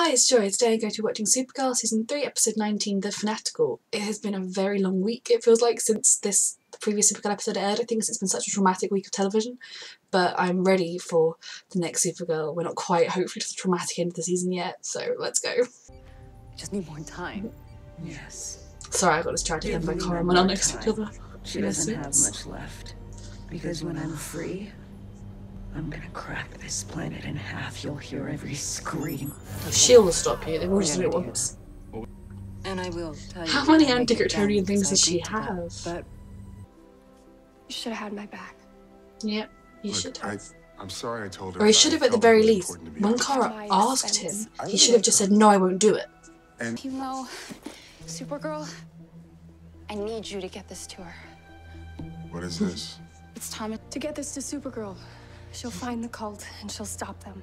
Hi, it's Joy. Today I'm going to be watching Supergirl Season 3, Episode 19, The Fanatical. It has been a very long week, it feels like, since this the previous Supergirl episode aired. I think it's been such a traumatic week of television, but I'm ready for the next Supergirl. We're not quite, hopefully, to the traumatic end of the season yet, so let's go. I Just need more time. Yes. Sorry, I got distracted Give again by me Cara more and next to each other. She doesn't have much left. Because when I'm free, I'm gonna crack this planet in half. You'll hear every scream. She'll will stop you, they've already done it once. And I will tell you. How many I'll make it things because does she agreed that. have? But You should have had my back. Yep, you Look, should I, have. I'm sorry I told her. Or he should have at the very least, important to be when Kara Cara My asked him. I he should have just said, no, I won't do it. And You know, Supergirl, I need you to get this to her. what is this? It's time to get this to Supergirl. She'll find the cult and she'll stop them.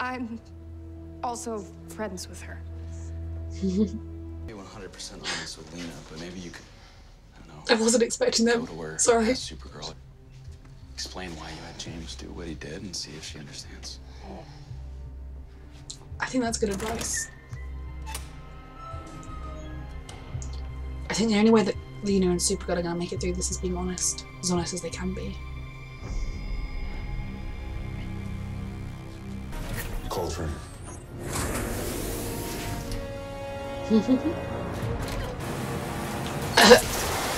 I'm also friends with her. be 100% honest with Lena, but maybe you could, I don't know. I wasn't expecting go them. to her, Sorry. Supergirl, explain why you had James do what he did, and see if she understands. I think that's good advice. I think the only way that Lena and Supergirl are going to make it through this is being honest. As honest as they can be. You called for him.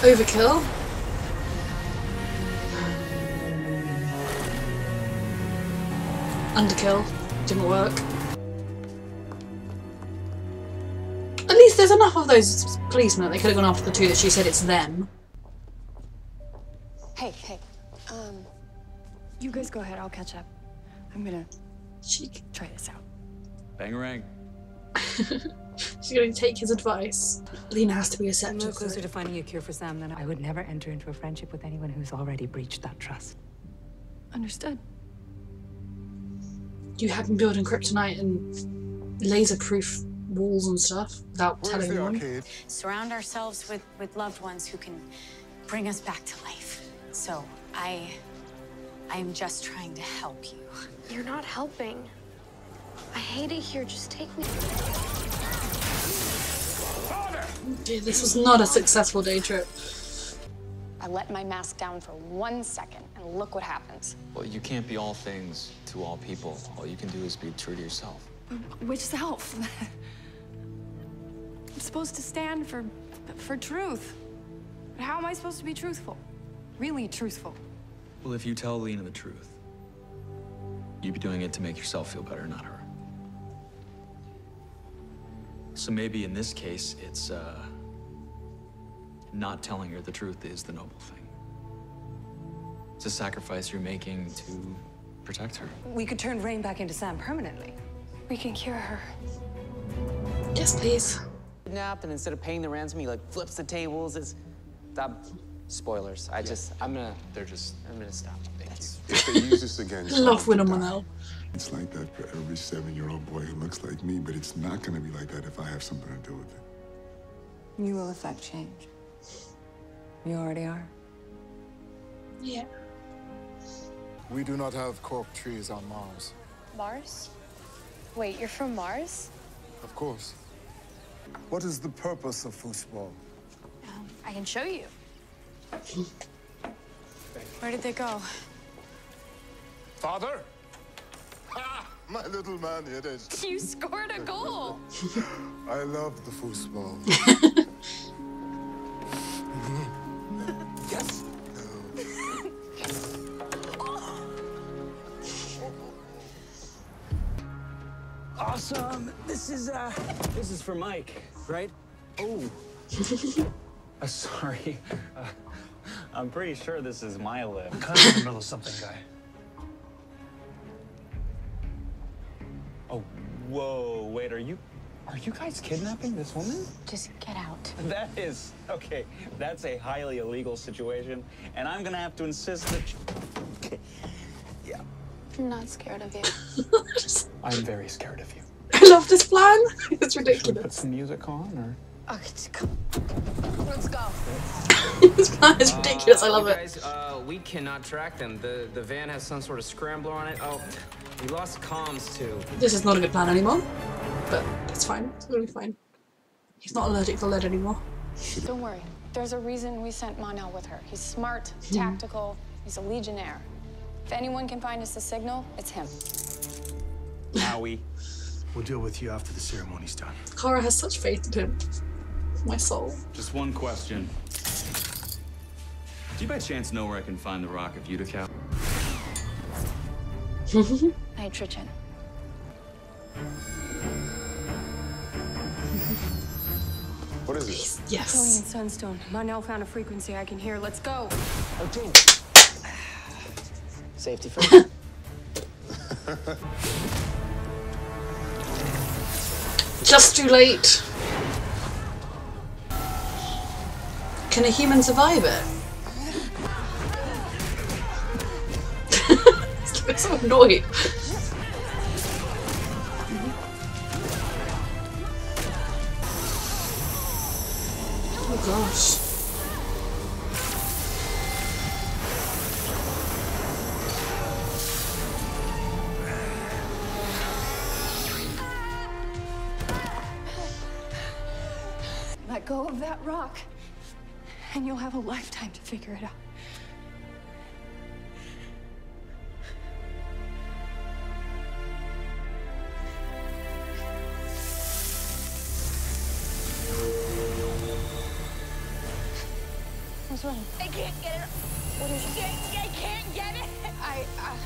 Overkill? Underkill. Didn't work. At least there's enough of those policemen that they could have gone after the two that she said it's them. Hey, hey. Um, you guys go ahead. I'll catch up. I'm gonna She, try this out. Bangarang. she's going to take his advice. Lena has to be I'm no closer to finding a cure for Sam than I would never enter into a friendship with anyone who's already breached that trust. Understood. You have been building kryptonite and laser-proof walls and stuff without Where's telling the them. arcade? surround ourselves with, with loved ones who can bring us back to life. So I I am just trying to help you. You're not helping. I hate it here. Just take me. Dude, this was not a successful day trip. I let my mask down for one second, and look what happens. Well, you can't be all things to all people. All you can do is be true to yourself. Which self? I'm supposed to stand for for truth. But how am I supposed to be truthful? Really truthful? Well, if you tell Lena the truth, you'd be doing it to make yourself feel better, not her. So maybe in this case, it's uh, not telling her the truth is the noble thing. It's a sacrifice you're making to protect her. We could turn Reign back into Sam permanently. We can cure her. Yes, please. kidnapped, and instead of paying the ransom, he like flips the tables. It's that spoilers. I just I'm gonna They're just I'm gonna stop. Thank you. If they use this again, Love someone Winona will die. Manel. It's like that for every seven-year-old boy who looks like me, but it's not going to be like that if I have something to do with it. You will affect change. You already are. Yeah. We do not have cork trees on Mars. Mars? Wait, you're from Mars? Of course. What is the purpose of foosball? Um, I can show you. Where did they go? Father? Ha! My little man, it is. You scored a goal. I love the foosball. yes. Awesome. This is uh this is for Mike, right? Oh. uh, sorry. Uh, I'm pretty sure this is my lip. Kind of in the middle of something, guy. Whoa. Wait, are you are you guys kidnapping this woman? Just get out. That is okay. That's a highly illegal situation, and I'm gonna have to insist that. You... Okay. Yeah. I'm not scared of you. I'm very scared of you. I love this plan. It's Should we put some music on, or? Oh, okay, just come. Let's go. this plan is ridiculous. I love you it. guys, uh, we cannot track them. The the van has some sort of scrambler on it. Oh, we lost comms too. This is not a good plan anymore, but it's fine. It's gonna be fine. He's not allergic to lead anymore. Don't worry. There's a reason we sent Mon-El with her. He's smart, tactical. He's a legionnaire. If anyone can find us the signal, it's him. Howie. We'll deal with you after the ceremony's done. Kara has such faith in him. My soul. Just one question. Do you by chance know where I can find the Rock of Utica? Nitrogen. What is it? Yes. Killian Sunstone. Mon-El found a frequency I can hear. Let's go. Oh, Jane. Safety first. Just too late. Can a human survive it? It's so annoyed. Oh gosh. Let go of that rock, and you'll have a lifetime to figure it out. What's wrong? I can't get it. What is it? I can't get it. I, uh,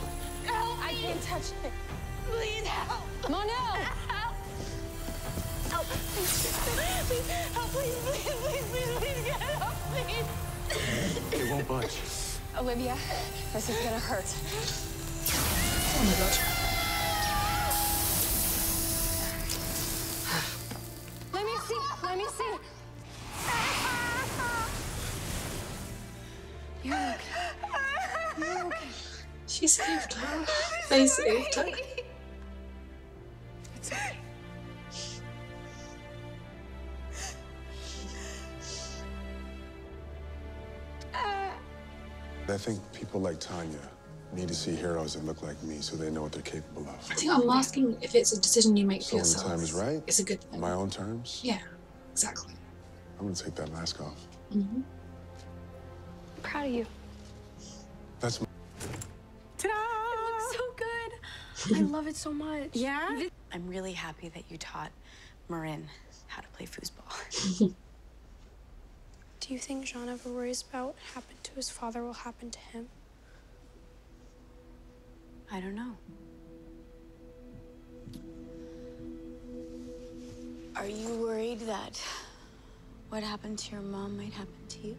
Help I me. can't touch it. Please help. Mon-El! Help. Help. Please, help, won't budge. Olivia, this is gonna hurt. Oh my god. Let me see. Let me see. You're okay. You're okay. She saved her. They saved her. I think people like Tanya need to see heroes that look like me so they know what they're capable of. I think I'm asking if it's a decision you make So for when the yourself. time is right, It's a good on thing. my own terms, Yeah, exactly. I'm gonna take that mask off. Mm-hmm. I'm proud of you. That's my It looks so good. I love it so much. Yeah? I'm really happy that you taught M'yrnn how to play foosball. Do you think J'onn ever worries about what happened to his father will happen to him? I don't know. Are you worried that what happened to your mom might happen to you?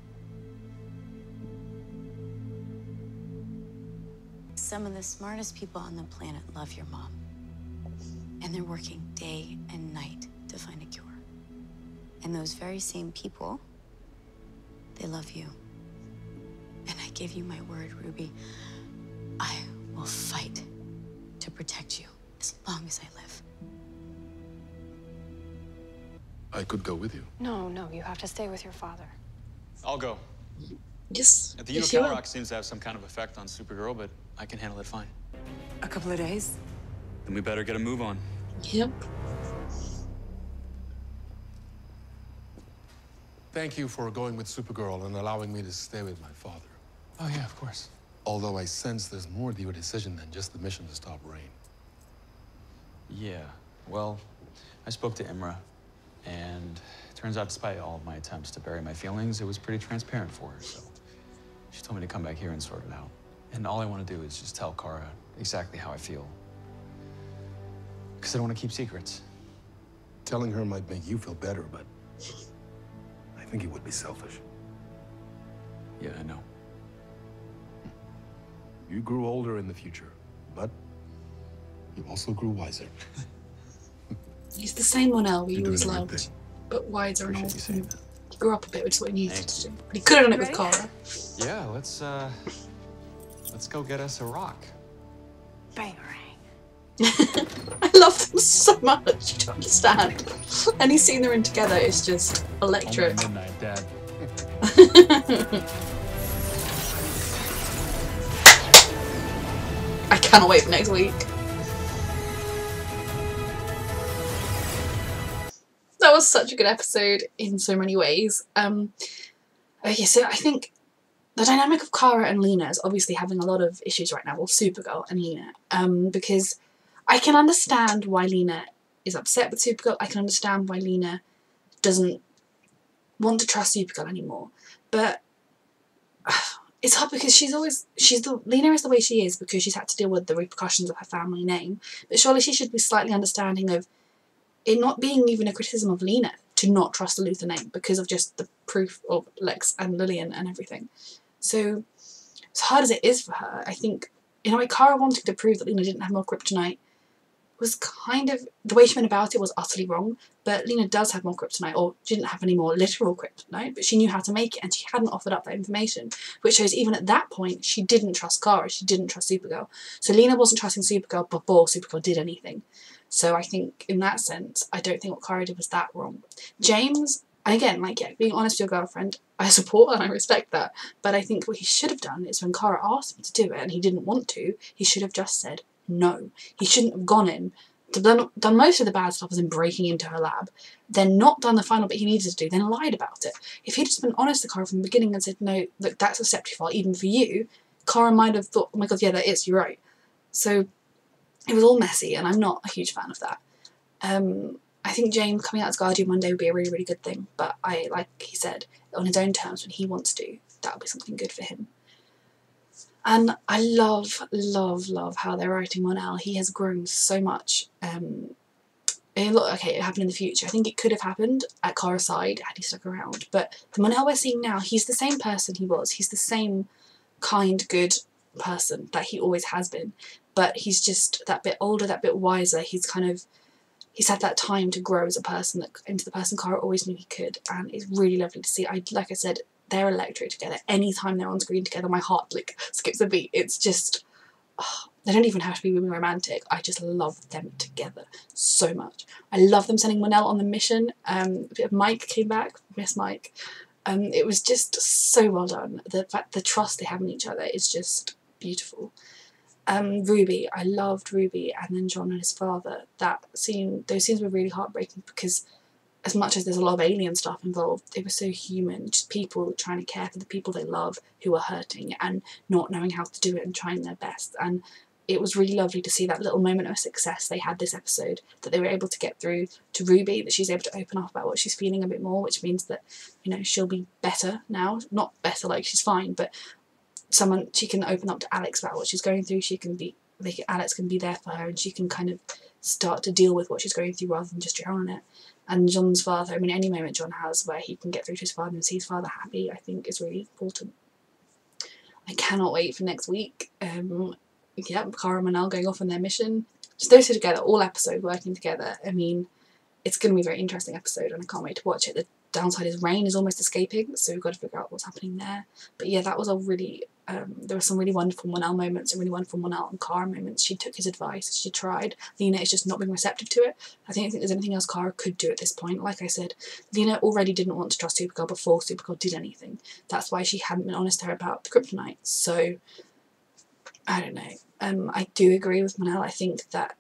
Some of the smartest people on the planet love your mom. And they're working day and night to find a cure. And those very same people, they love you. And I give you my word, Ruby. I will fight to protect you as long as I live. I could go with you. No, no, you have to stay with your father. I'll go. Yes. The yes, you Utica. Rock seems to have some kind of effect on Supergirl, but I can handle it fine. A couple of days? Then we better get a move on. Yep. Thank you for going with Supergirl and allowing me to stay with my father. Oh, yeah, of course. Although I sense there's more to your decision than just the mission to stop Reign. Yeah, well, I spoke to Imra, and it turns out despite all of my attempts to bury my feelings, it was pretty transparent for her, so she told me to come back here and sort it out. And all I want to do is just tell Kara exactly how I feel. Because I don't want to keep secrets. Telling her might make you feel better, but I think it would be selfish. Yeah, I know. You grew older in the future, but you also grew wiser. He's the same one L we You're always doing the right loved, but wiser and Appreciate you older. He grew up a bit, which is what he needed to do. But he could have done it with Ready? Kara. Yeah, let's, uh, let's go get us a rock. Bangarang. I love them so much. You don't understand. Any scene they're in together is just electric. Midnight, Dad. I cannot wait for next week. That was such a good episode in so many ways. Um, okay, so I think the dynamic of Kara and Lena is obviously having a lot of issues right now, well, Supergirl and Lena, um, because I can understand why Lena is upset with Supergirl. I can understand why Lena doesn't want to trust Supergirl anymore. But it's hard because she's always she's the Lena is the way she is because she's had to deal with the repercussions of her family name. But surely she should be slightly understanding of it not being even a criticism of Lena to not trust the Luthor name because of just the proof of Lex and Lillian and everything. So as hard as it is for her, I think in a way Kara wanting to prove that Lena didn't have more kryptonite was kind of the way she went about it was utterly wrong. But Lena does have more kryptonite, or she didn't have any more literal kryptonite, but she knew how to make it, and she hadn't offered up that information, which shows even at that point she didn't trust Kara, she didn't trust Supergirl. So Lena wasn't trusting Supergirl before Supergirl did anything. So I think in that sense, I don't think what Kara did was that wrong. James, again, like yeah, being honest with your girlfriend, I support and I respect that. But I think what he should have done is when Kara asked him to do it and he didn't want to, he should have just said no. He shouldn't have gone in, done, done most of the bad stuff as in breaking into her lab, then not done the final bit he needed to do, then lied about it. If he'd just been honest to Kara from the beginning and said, no, look, that's a far, even for you, Kara might have thought, oh my god, yeah, that is, you're right. So it was all messy, and I'm not a huge fan of that. Um, I think James coming out as Guardian one day would be a really, really good thing, but I, like he said, on his own terms, when he wants to, that would be something good for him. And I love, love, love how they're writing Mon-El. He has grown so much. Um, it okay, it happened in the future. I think it could have happened at side had he stuck around. But the Mon-El we're seeing now, he's the same person he was. He's the same kind, good person that he always has been. But he's just that bit older, that bit wiser. He's kind of, he's had that time to grow as a person, that, into the person Kara always knew he could. And it's really lovely to see. I, like I said, they're electric together. Anytime they're on screen together, my heart like skips a beat. It's just, oh, they don't even have to be romantic. I just love them together so much. I love them sending Mon-El on the mission. Um, Mike came back, Miss Mike. Um, it was just so well done. The fact, the trust they have in each other is just beautiful. Um, Ruby, I loved Ruby, and then J'onn and his father. That scene, those scenes were really heartbreaking because as much as there's a lot of alien stuff involved, they were so human, just people trying to care for the people they love who are hurting and not knowing how to do it and trying their best. And it was really lovely to see that little moment of success they had this episode, that they were able to get through to Ruby, that she's able to open up about what she's feeling a bit more, which means that, you know, she'll be better now. Not better like she's fine, but someone she can open up to Alex about what she's going through. She can be like Alex can be there for her and she can kind of start to deal with what she's going through rather than just drown it. And J'onn's father, I mean, any moment John has where he can get through to his father and see his father happy, I think is really important. I cannot wait for next week. Um, yeah, Kara and Mon-El going off on their mission. Just those two together, all episode working together. I mean, it's going to be a very interesting episode and I can't wait to watch it. The downside is Reign is almost escaping, so we've got to figure out what's happening there. But yeah, that was a really um, there were some really wonderful Mon-El moments and really wonderful Mon-El and Kara moments. She took his advice, she tried. Lena is just not being receptive to it. I don't think there's anything else Kara could do at this point. Like I said, Lena already didn't want to trust Supergirl before Supergirl did anything. That's why she hadn't been honest to her about the kryptonite. So, I don't know. Um, I do agree with Mon-El. I think that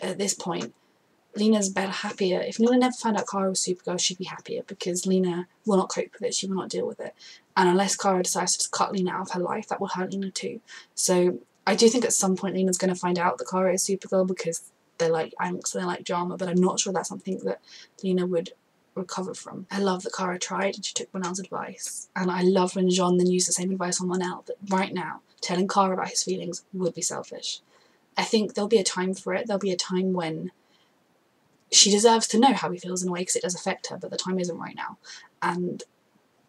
at this point, Lena's better, happier. If Lena never found out Kara was Supergirl, she'd be happier because Lena will not cope with it. She will not deal with it. And unless Kara decides to cut Lena out of her life, that will hurt Lena too. So I do think at some point Lena's going to find out that Kara is Supergirl because they like angst, they like drama, but I'm not sure that's something that Lena would recover from. I love that Kara tried and she took Mon-El's advice. And I love when J'onn then used the same advice on Mon-El, that right now, telling Kara about his feelings would be selfish. I think there'll be a time for it. There'll be a time when she deserves to know how he feels in a way because it does affect her, but the time isn't right now. And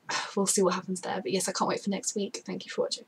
we'll see what happens there. But yes, I can't wait for next week. Thank you for watching.